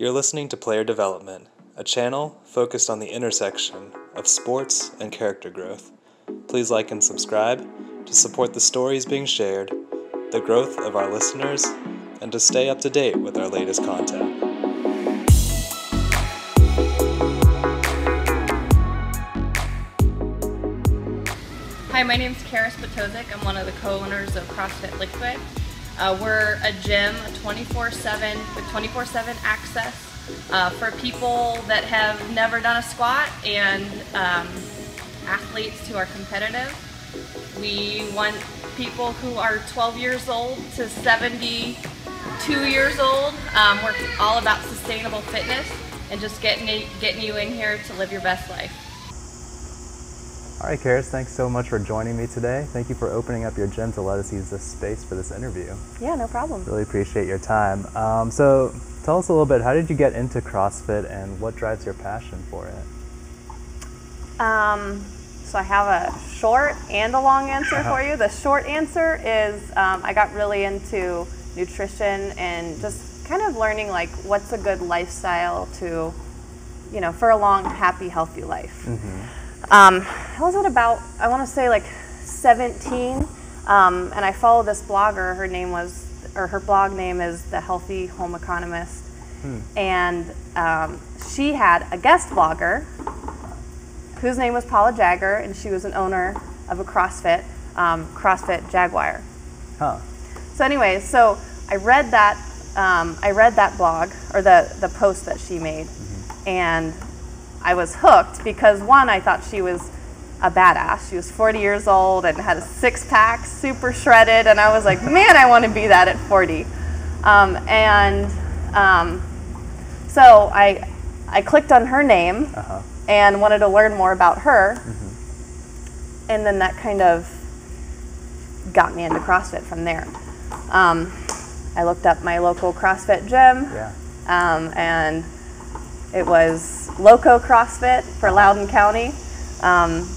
You're listening to Player Development, a channel focused on the intersection of sports and character growth. Please like and subscribe to support the stories being shared, the growth of our listeners, and to stay up to date with our latest content. Hi, my name is Charis Batozik. I'm one of the co-owners of CrossFit Liquid. Uh, we're a gym 24-7 with 24-7 access uh, for people that have never done a squat and um, athletes who are competitive. We want people who are 12 years old to 72 years old. Um, we're all about sustainable fitness and just getting, getting you in here to live your best life. All right, Charis, thanks so much for joining me today. Thank you for opening up your gym to let us use this space for this interview. Yeah, no problem. Really appreciate your time. Um, so, tell us a little bit. How did you get into CrossFit, and what drives your passion for it? Um, so I have a short and a long answer for you. The short answer is um, I got really into nutrition and just kind of learning like what's a good lifestyle to, you know, for a long, happy, healthy life. Mm-hmm. Um, I was at about, I want to say like 17, um, and I followed this blogger. Her name was, or her blog name is The Healthy Home Economist. Hmm. And um, she had a guest blogger whose name was Paula Jagger, and she was an owner of a CrossFit, um, CrossFit Jaguar. Huh. So, anyway, so I read that, um, I read that blog or the the post that she made, mm-hmm. and I was hooked because one, I thought she was a badass. She was 40 years old and had a six pack, super shredded, and I was like, man, I want to be that at 40. Um, and um, so I, I clicked on her name uh-huh. and wanted to learn more about her. Mm-hmm. And then that kind of got me into CrossFit from there. Um, I looked up my local CrossFit gym, yeah. Um, and it was Loco CrossFit for Loudoun County. Um,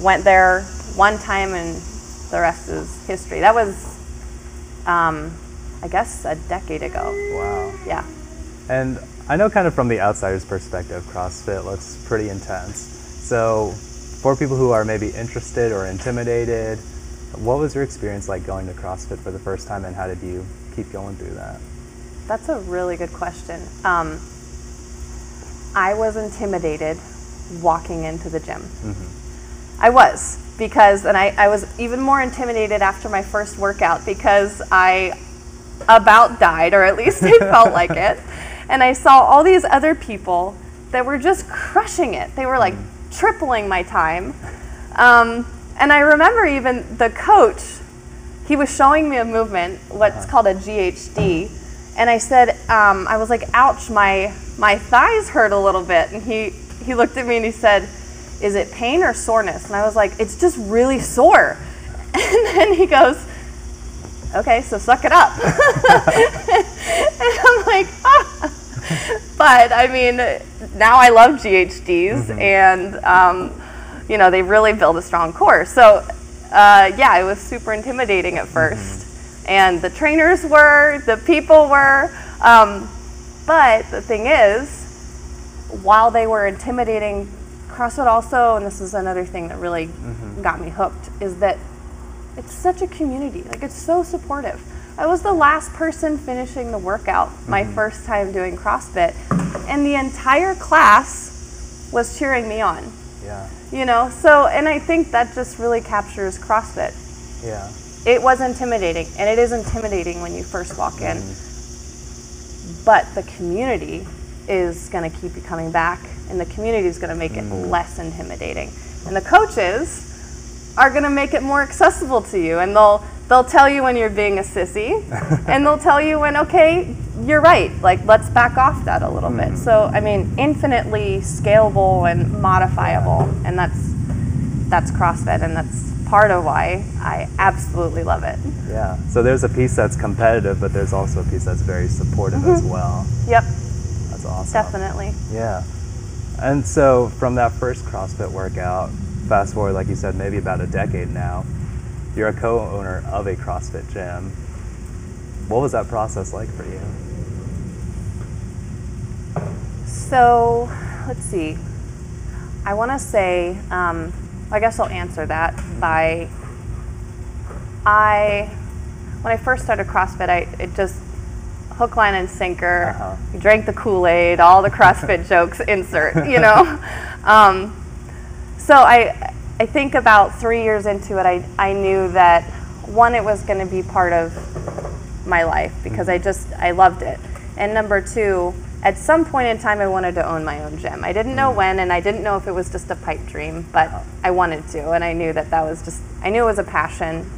went there one time and the rest is history. That was, um, I guess, a decade ago. Wow. Yeah. And I know, kind of from the outsider's perspective, CrossFit looks pretty intense. So, for people who are maybe interested or intimidated, what was your experience like going to CrossFit for the first time and how did you keep going through that? That's a really good question. Um, I was intimidated walking into the gym. Mm-hmm. I was because, and I, I was even more intimidated after my first workout because I about died, or at least I felt like it. And I saw all these other people that were just crushing it. They were like mm-hmm. tripling my time. Um, and I remember even the coach, he was showing me a movement, what's uh-huh. called a GHD. And I said, um, I was like, ouch, my my thighs hurt a little bit. And he, he looked at me and he said, Is it pain or soreness? And I was like, It's just really sore. And then he goes, Okay, so suck it up. and I'm like, ah. But I mean, now I love GHDs mm-hmm. and, um, you know, they really build a strong core. So, uh, yeah, it was super intimidating at 1st mm-hmm. And the trainers were, the people were. Um, but the thing is, while they were intimidating, CrossFit also, and this is another thing that really mm-hmm. got me hooked, is that it's such a community. Like it's so supportive. I was the last person finishing the workout mm-hmm. my first time doing CrossFit, and the entire class was cheering me on. Yeah. You know, so and I think that just really captures CrossFit. Yeah. It was intimidating, and it is intimidating when you first walk in. Mm-hmm but the community is going to keep you coming back and the community is going to make it mm. less intimidating and the coaches are going to make it more accessible to you and they'll they'll tell you when you're being a sissy and they'll tell you when okay you're right like let's back off that a little mm. bit so i mean infinitely scalable and modifiable and that's that's crossfit and that's part of why I absolutely love it. Yeah. So there's a piece that's competitive, but there's also a piece that's very supportive mm-hmm. as well. Yep. That's awesome. Definitely. Yeah. And so from that first CrossFit workout, fast forward, like you said, maybe about a decade now, you're a co owner of a CrossFit gym. What was that process like for you? So let's see. I want to say, um, I guess I'll answer that by I, when I first started CrossFit, I it just hook, line, and sinker. Uh-huh. Drank the Kool Aid, all the CrossFit jokes, insert, you know. Um, so I, I think about three years into it, I, I knew that one, it was going to be part of my life because I just I loved it, and number two, at some point in time, I wanted to own my own gym. I didn't know when, and I didn't know if it was just a pipe dream, but I wanted to, and I knew that that was just I knew it was a passion.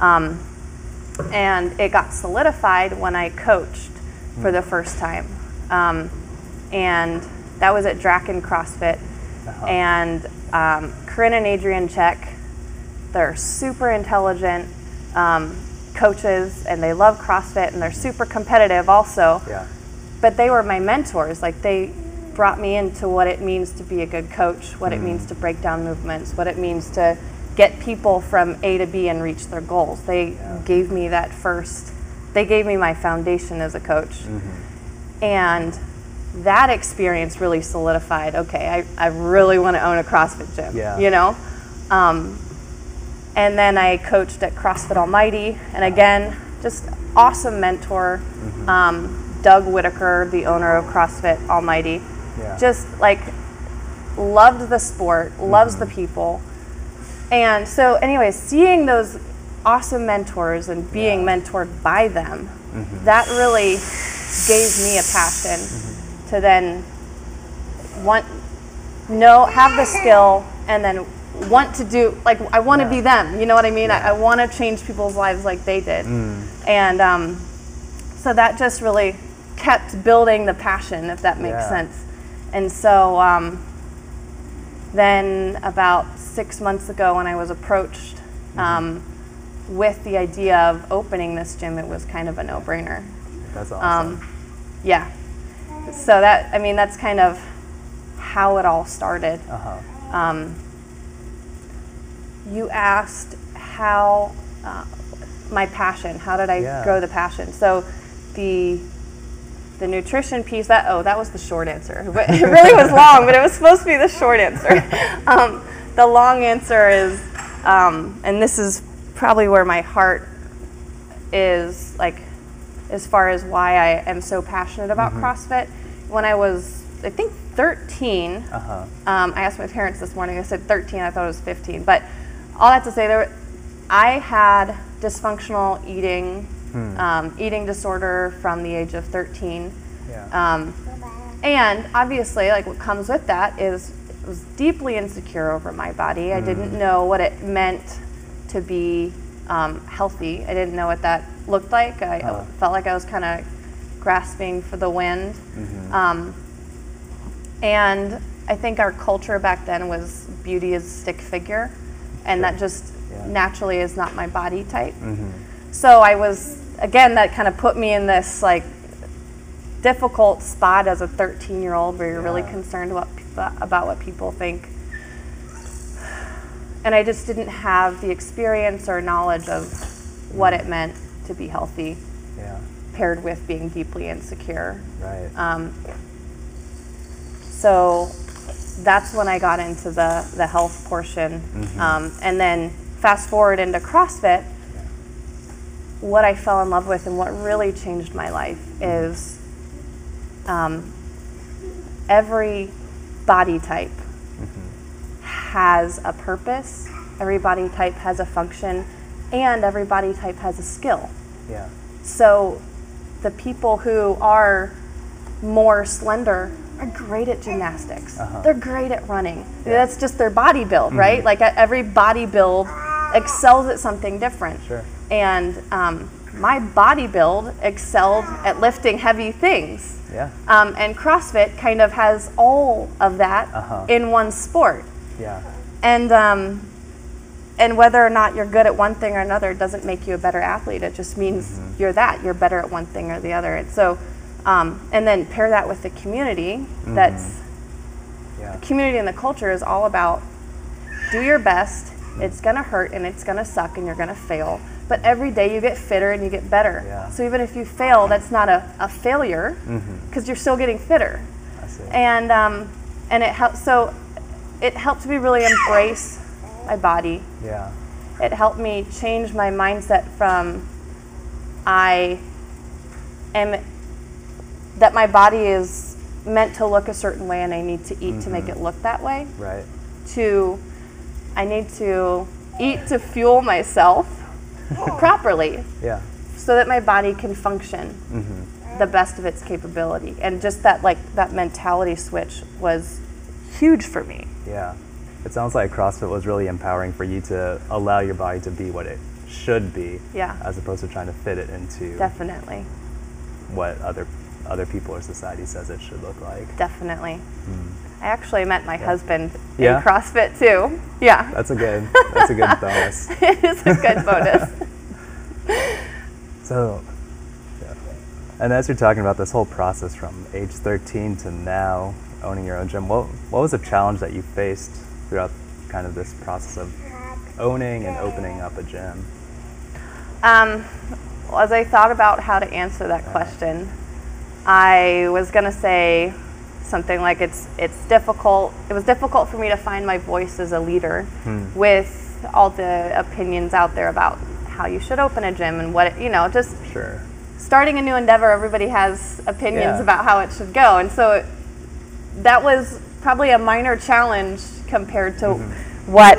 Um, and it got solidified when I coached for the first time. Um, and that was at Draken CrossFit. And um, Corinne and Adrian Check, they're super intelligent um, coaches and they love CrossFit and they're super competitive also. Yeah. But they were my mentors. Like they brought me into what it means to be a good coach, what it means to break down movements, what it means to get people from A to B and reach their goals. They gave me that first, they gave me my foundation as a coach. And that experience really solidified okay, I, I really want to own a CrossFit gym, Yeah. you know? Um, and then I coached at CrossFit Almighty, and again, just awesome mentor, um, Doug Whitaker, the owner of CrossFit Almighty. Yeah. Just like loved the sport, loves the mm-hmm. people. And so, anyway, seeing those awesome mentors and being mentored by them, mm-hmm. that really gave me a passion mm-hmm. to then want, know, have the skill, and then want to do, like, I want to be them. You know what I mean? I, I want to change people's lives like they did. Mm. And um, so that just really kept building the passion, if that makes Yeah. sense. And so, um, then about six months ago when i was approached um, with the idea of opening this gym it was kind of a no-brainer That's awesome. um, yeah so that i mean that's kind of how it all started uh-huh. um, you asked how uh, my passion how did i Yeah. grow the passion so the the nutrition piece that oh that was the short answer but it really was long but it was supposed to be the short answer um, the long answer is um, and this is probably where my heart is like as far as why i am so passionate about crossfit when i was i think 13 Uh-huh. um, I asked my parents this morning. I said 13. I thought it was 15. But all that to say, there, I had dysfunctional eating, um, eating disorder from the age of 13. Yeah. Um, and obviously, like what comes with that is I was deeply insecure over my body. I didn't know what it meant to be um, healthy. I didn't know what that looked like. I Uh. felt like I was kind of grasping for the wind. Um, and I think our culture back then was beauty is stick figure, and that just Yeah. naturally is not my body type. Mhm. So I was again that kind of put me in this like difficult spot as a 13 year old where you're really concerned about about what people think. And I just didn't have the experience or knowledge of what it meant to be healthy Yeah. paired with being deeply insecure. Right. Um, so that's when I got into the, the health portion. Um, and then fast forward into CrossFit, what I fell in love with and what really changed my life is um, every body type has a purpose, every body type has a function, and every body type has a skill. yeah. So the people who are more slender are great at gymnastics. Uh-huh. They're great at running. That's just their body build, right? Like every body build excels at something different. Sure. And um, my body build excelled at lifting heavy things. Yeah. Um, and CrossFit kind of has all of that Uh-huh. in one sport. Yeah. And um, and whether or not you're good at one thing or another doesn't make you a better athlete. It just means you're that. You're better at one thing or the other. And so, um, and then pair that with the community. That's Yeah. community and the culture is all about do your best. It's gonna hurt and it's gonna suck and you're gonna fail. But every day you get fitter and you get better. Yeah. So even if you fail, that's not a, a failure because you're still getting fitter. And um, and it helped. So it helped me really embrace my body. yeah. It helped me change my mindset from I am that my body is meant to look a certain way and I need to eat to make it look that way Right. to I need to eat to fuel myself properly Yeah. so that my body can function mm-hmm. the best of its capability. And just that like that mentality switch was huge for me. Yeah. It sounds like CrossFit was really empowering for you to allow your body to be what it should be. Yeah. As opposed to trying to fit it into Definitely. what other other people or society says it should look like. Definitely. Hmm. I actually met my husband Hmm. Yeah? in CrossFit too. Yeah. That's a good that's a good bonus. it is a good bonus. So, yeah. and as you're talking about this whole process from age 13 to now owning your own gym, what, what was a challenge that you faced throughout kind of this process of owning and opening up a gym? Um, well, as I thought about how to answer that question, I was going to say something like it's it's difficult. It was difficult for me to find my voice as a leader with all the opinions out there about how you should open a gym and what it, you know, just Sure. starting a new endeavor, everybody has opinions Yeah. about how it should go. And so it, that was probably a minor challenge compared to Mm-hmm. what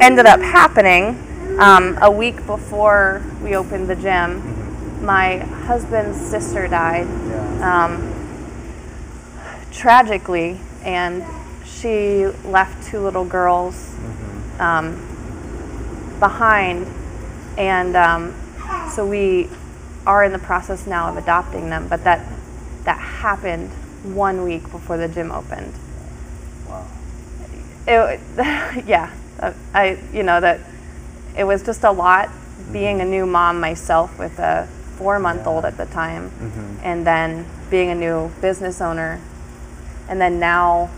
ended up happening. Um, a week before we opened the gym, Mm-hmm. my husband's sister died Yeah. um, tragically, and she left two little girls um, behind, and um, so we are in the process now of adopting them. But that that happened one week before the gym opened. wow. It, yeah, I you know that it was just a lot being a new mom myself with a four month old at the time, and then being a new business owner, and then now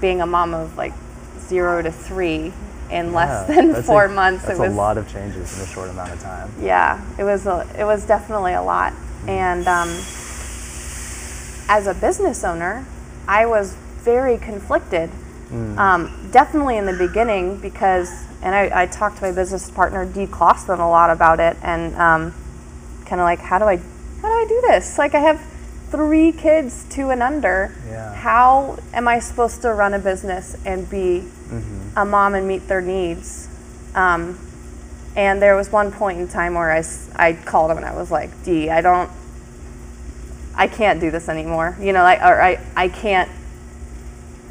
being a mom of like zero to three in less Yeah, than four a, months. That's it was a lot of changes in a short amount of time. yeah, it was a, it was definitely a lot. And um, as a business owner, I was very conflicted. Um, definitely in the beginning because, and I, I talked to my business partner Dee Clausen a lot about it, and um, kind of like, how do I, how do I do this? Like, I have three kids, two and under. Yeah. How am I supposed to run a business and be a mom and meet their needs? Um, and there was one point in time where I, I called him and I was like, D, I don't, I can't do this anymore. You know, like, or I, I can't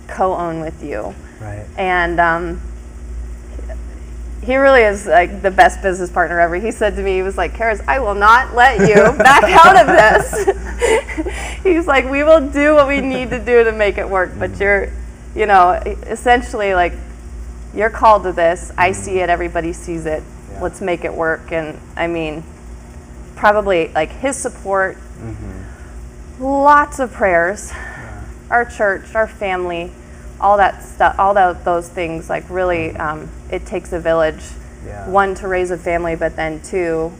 co own with you. Right. And um, he really is like the best business partner ever. He said to me, he was like, Charis, I will not let you back out of this. He's like, we will do what we need to do to make it work. But you're, you know, essentially like, you're called to this. I see it. Everybody sees it. Yeah. Let's make it work. And I mean, probably like his support, mm-hmm. lots of prayers, our church, our family, all that stuff, all tho- those things. Like really, um, it takes a village. Yeah. One to raise a family, but then two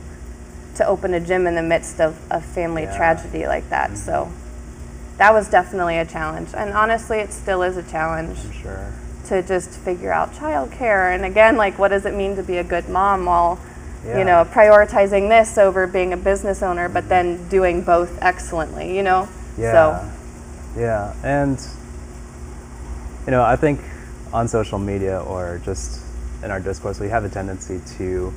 to open a gym in the midst of a family Yeah. tragedy like that. So that was definitely a challenge, and honestly, it still is a challenge I'm sure. to just figure out childcare. And again, like, what does it mean to be a good mom while, Yeah. you know, prioritizing this over being a business owner, but then doing both excellently, you know? Yeah. So, Yeah, and you know, I think on social media or just in our discourse, we have a tendency to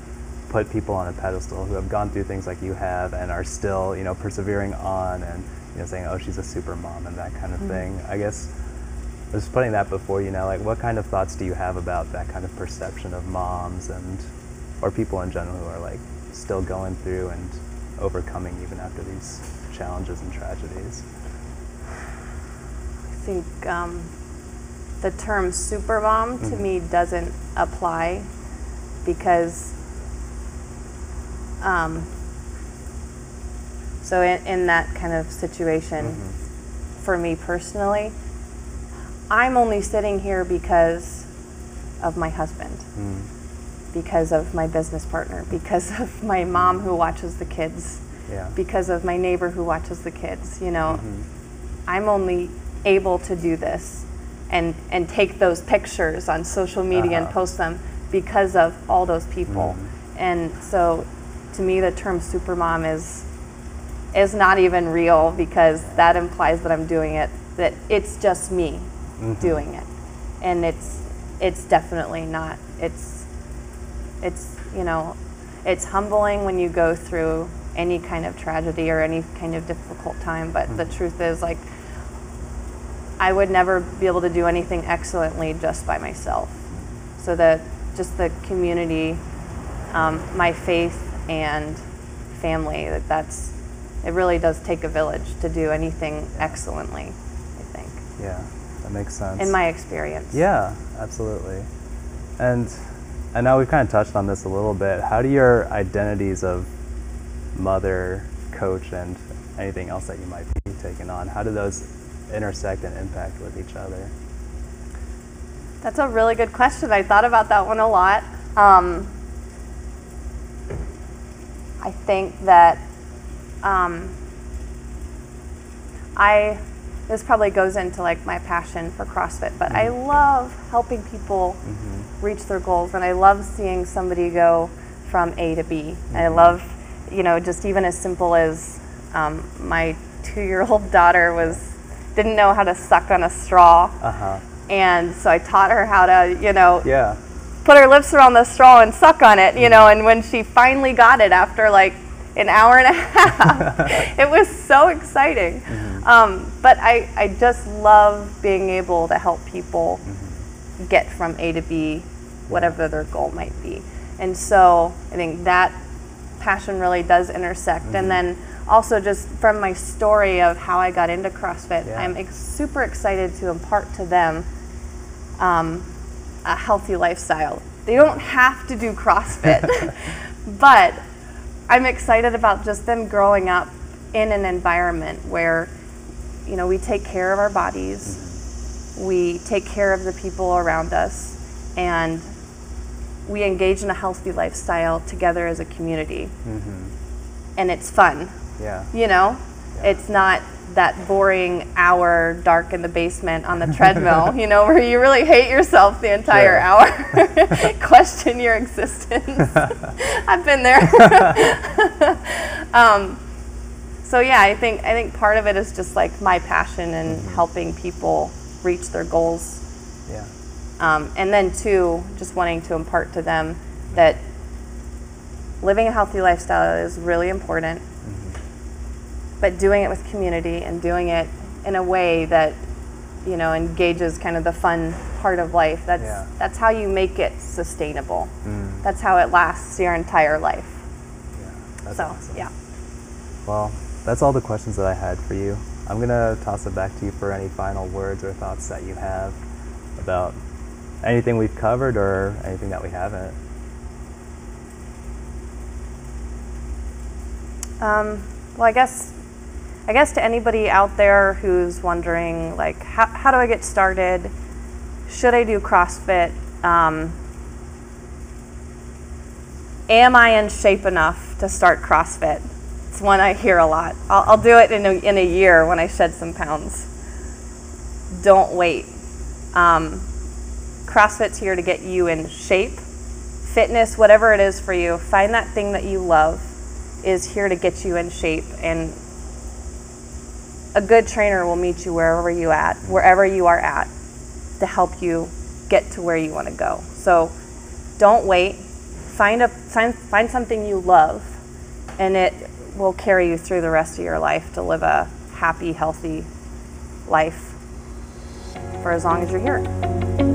put people on a pedestal who have gone through things like you have and are still, you know, persevering on and you know saying, "Oh, she's a super mom" and that kind of thing. I guess just putting that before you now, like, what kind of thoughts do you have about that kind of perception of moms and or people in general who are like still going through and overcoming even after these challenges and tragedies? I think um, the term supermom to mm-hmm. me doesn't apply because, um, so in, in that kind of situation, mm-hmm. for me personally, I'm only sitting here because of my husband, mm-hmm. because of my business partner, because of my mom who watches the kids, Yeah. because of my neighbor who watches the kids, you know. I'm only able to do this and and take those pictures on social media and Uh-huh. post them because of all those people. Mm-hmm. And so to me the term supermom is is not even real because that implies that I'm doing it that it's just me mm-hmm. doing it. And it's it's definitely not. It's it's you know it's humbling when you go through any kind of tragedy or any kind of difficult time but the mm-hmm. truth is like i would never be able to do anything excellently just by myself so that just the community um, my faith and family that that's it really does take a village to do anything excellently i think Yeah, that makes sense. in my experience Yeah, absolutely. And I know we've kind of touched on this a little bit. How do your identities of mother, coach, and anything else that you might be taking on, how do those intersect and impact with each other? That's a really good question. I thought about that one a lot. Um, I think that um, I this probably goes into like my passion for CrossFit, but I love helping people reach their goals, and I love seeing somebody go from A to B. And I love, you know, just even as simple as um, my two-year-old daughter was didn't know how to suck on a straw. Uh huh. And so I taught her how to, you know, Yeah. put her lips around the straw and suck on it, you know, and when she finally got it after like an hour and a half, it was so exciting. Um, but I, I just love being able to help people get from A to B, whatever their goal might be. And so I think that passion really does intersect. And then also just from my story of how I got into CrossFit, Yeah. I'm ex- super excited to impart to them um, a healthy lifestyle. They don't have to do CrossFit, but I'm excited about just them growing up in an environment where, you know, we take care of our bodies, we take care of the people around us, and we engage in a healthy lifestyle together as a community. And it's fun Yeah. you know? It's not that boring hour dark in the basement on the treadmill you know where you really hate yourself the entire Sure. hour. Question your existence. I've been there. Um, so yeah i think i think part of it is just like my passion and helping people reach their goals. Yeah. um, and then two, just wanting to impart to them that living a healthy lifestyle is really important, but doing it with community and doing it in a way that you know engages kind of the fun part of life. That's Yeah. that's how you make it sustainable. Mm, That's how it lasts your entire life. yeah. So awesome. yeah. Well, that's all the questions that I had for you. I'm going to toss it back to you for any final words or thoughts that you have about anything we've covered or anything that we haven't. Um, well, I guess, I guess to anybody out there who's wondering, like, how, how do I get started? Should I do CrossFit? Um, am I in shape enough to start CrossFit? It's one I hear a lot. I'll, I'll do it in a, in a year when I shed some pounds. Don't wait. Um, CrossFit's here to get you in shape. Fitness, whatever it is for you, find that thing that you love is here to get you in shape and a good trainer will meet you wherever you at wherever you are at to help you get to where you want to go. So don't wait. Find a find, find something you love and it will carry you through the rest of your life to live a happy healthy life for as long as you're here